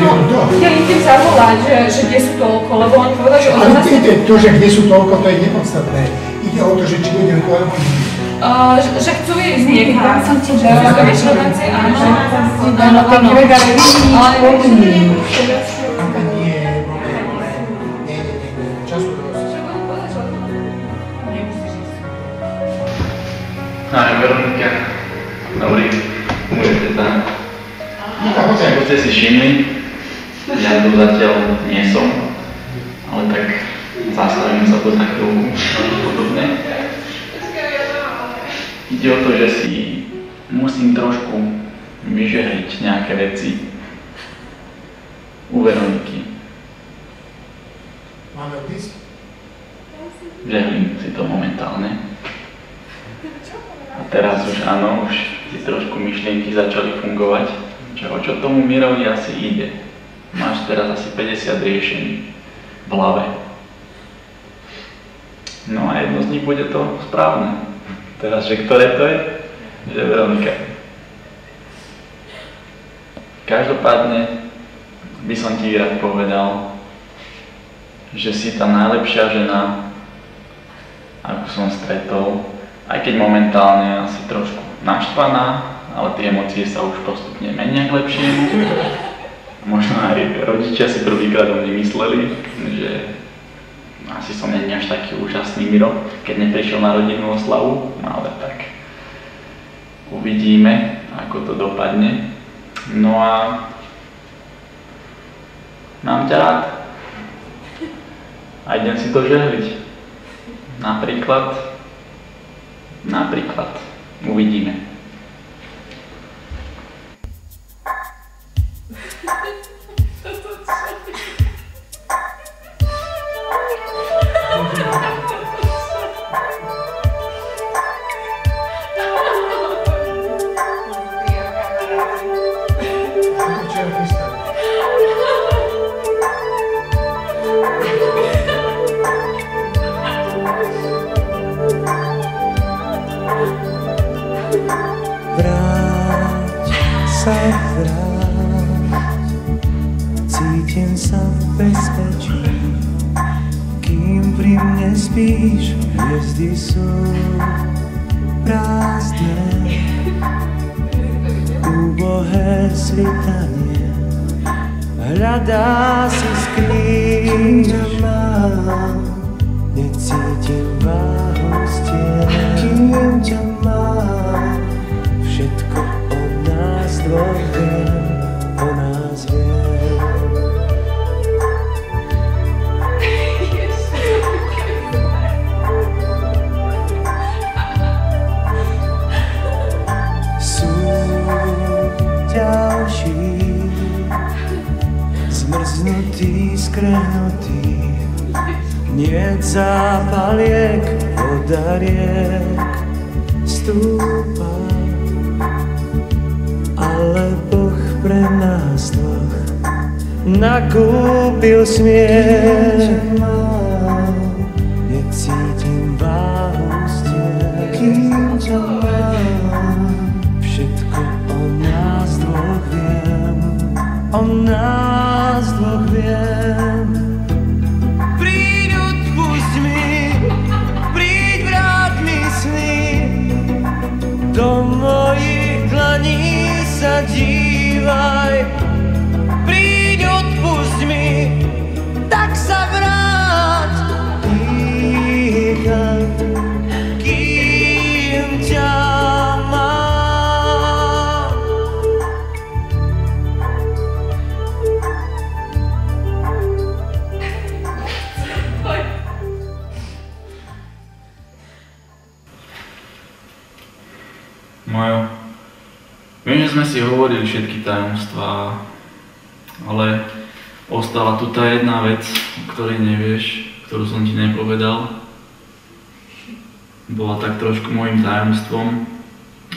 Tu to? Htjeli tim zavolať, že, že kde sú toľko, lebo oni povedali, že Ale nás... viete, to, že kde sú toľko, to je nepodstatné. Ide o to, že či budeme to nie. Uh, že, že chcú ísť niekam. Som ti Že to vieš, Rodenci, áno. Áno, to da ne vidim nič Ale. Aj, Veronika. Dobrý. Môžete tam. Ako ste si všimli, tu zatiaľ nie som, ale tak zastavím sa tu za chvíľku podobne. Ide o to, že si musím trošku vyžehliť nejaké veci u Veroniky. Máme odísť? Žehlím si to momentálne. A teraz už áno, už si trošku myšlienky začali fungovať, že o čo tomu Mirovi asi ide. Máš teraz asi 50 riešení v hlave. No a jedno z nich bude to správne. Teraz, že ktoré to je? Že Veronika. Každopádne by som ti rád povedal, že si tá najlepšia žena, ako som stretol, aj keď momentálne asi trošku naštvaná, ale tie emócie sa už postupne menia k lepšiemu. Možno aj rodičia si prvýkrát o mne mysleli, že asi som není až taký úžasný Miro, keď neprišiel na rodinnú oslavu, no ale tak uvidíme, ako to dopadne. No a mám ťa rád a idem si to žehliť. Napríklad, napríklad, uvidíme. Spíš, hviezdy sú prázdne. Úbohé svitanie hľadá si skrýš. Necítim váhu stien, skrehnutý, nie zápaliek, voda riek stúpa, ale Boh pre nás dvoch nakúpil smiech. Necítim váhu stien, kým. Všetko o nás dvoch viem, o nás dlaní sa dívaj. Príď, odpusť mi, tak sa vráť. Dýchaj, kým ťa mám. Majo, viem, že sme si hovorili všetky tajomstvá, ale ostala tu tá jedna vec, o ktorej nevieš, ktorú som ti nepovedal. Bola tak trošku môjim tajomstvom,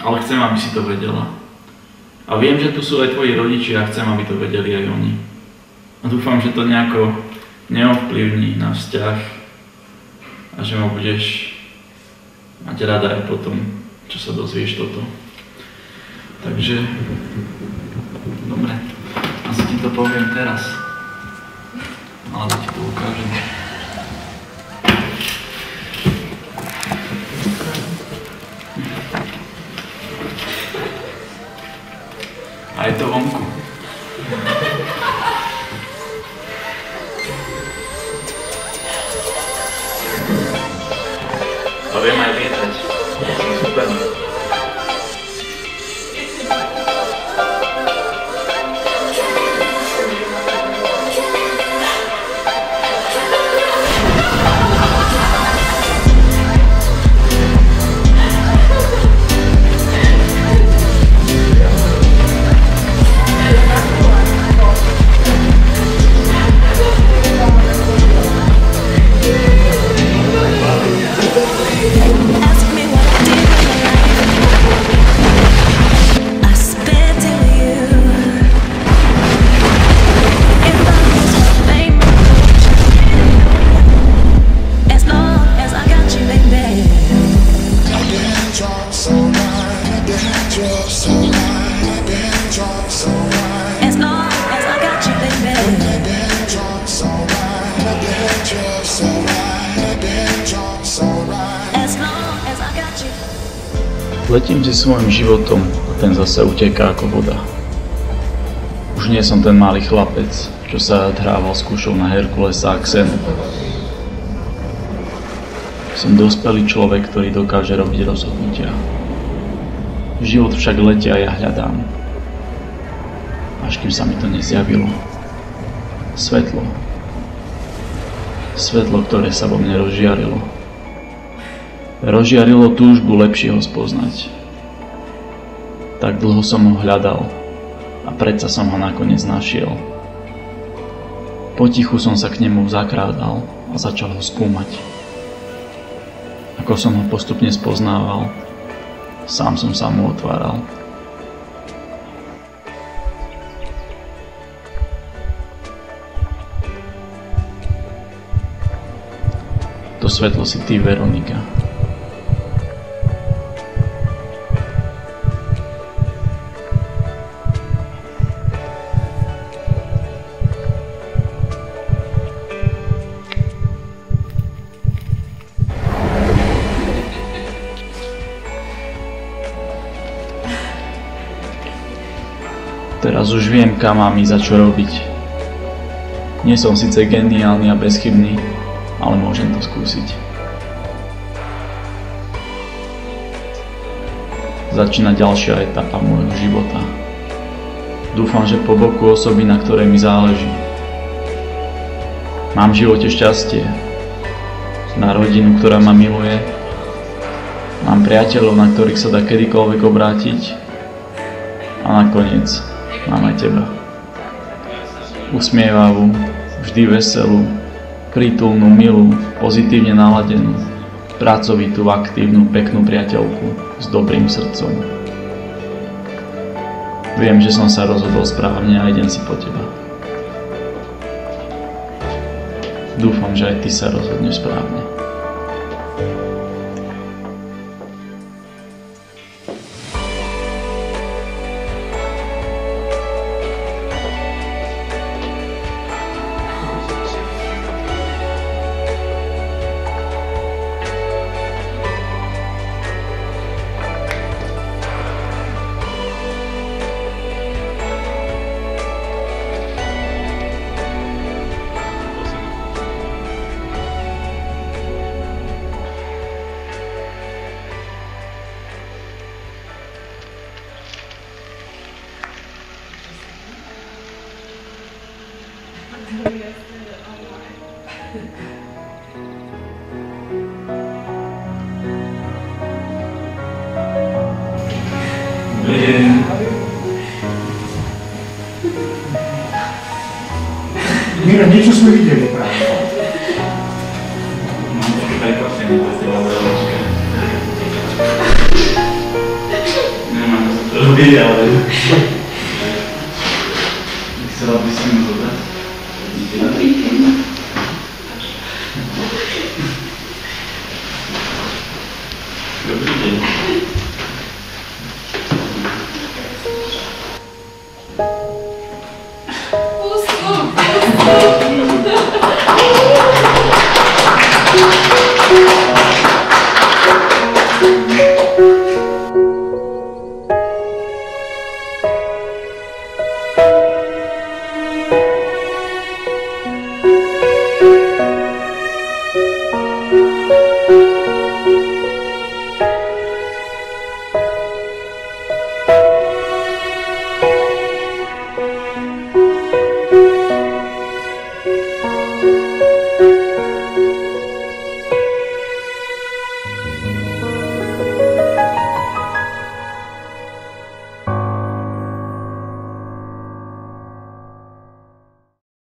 ale chcem, aby si to vedela. A viem, že tu sú aj tvoji rodičia a chcem, aby to vedeli aj oni. A dúfam, že to nejako neovplyvní na vzťah a že ma budeš mať rada aj potom, čo sa dozvieš toto. Takže, dobre, asi ti to poviem teraz. Ale ti to ukážem. A je to vonku. To viem aj lietať. Super. Letím si svojim životom a ten zase uteká ako voda. Už nie som ten malý chlapec, čo sa hrával s kušou na Herkulesa a Xenu. Som dospelý človek, ktorý dokáže robiť rozhodnutia. Život však letí a ja hľadám. Až kým sa mi to nezjavilo. Svetlo. Svetlo, ktoré sa vo mne rozžiarilo. Rozžiarilo túžbu lepšie ho spoznať. Tak dlho som ho hľadal a predsa som ho nakoniec našiel. Potichu som sa k nemu zakrádal a začal ho skúmať. Ako som ho postupne spoznával, sám som sa mu otváral. To svetlo si ty, Veronika. Teraz už viem, kam mám ísť a čo robiť. Nie som síce geniálny a bezchybný, ale môžem to skúsiť. Začína ďalšia etapa môjho života. Dúfam, že po boku osoby, na ktorej mi záleží. Mám v živote šťastie. Na rodinu, ktorá ma miluje. Mám priateľov, na ktorých sa dá kedykoľvek obrátiť. A nakoniec mám aj teba. Usmievavú, vždy veselú, prítulnú, milú, pozitívne naladenú, pracovitú, aktívnu, peknú priateľku s dobrým srdcom. Viem, že som sa rozhodol správne a idem si po teba. Dúfam, že aj ty sa rozhodneš správne. Мира, ничего мы видели, правда? Разбелялась. Все объяснено.